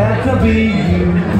had to be you.